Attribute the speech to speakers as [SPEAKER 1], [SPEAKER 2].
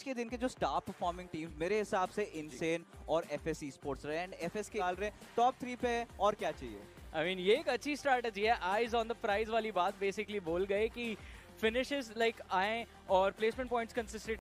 [SPEAKER 1] आज के दिन के जो स्टार परफॉर्मिंग टीम मेरे हिसाब से इनसेन और एफ़ एस स्पोर्ट्स रहे एंड एफ़ एस के डाल रहे टॉप थ्री पे है और क्या चाहिए?
[SPEAKER 2] आई मीन ये एक अच्छी स्ट्रैटेजी है। आईज ऑन द प्राइज वाली बात बेसिकली बोल गए कि फिनिशेस लाइक आए और प्लेसमेंट पॉइंट्स कंसिस्टेंट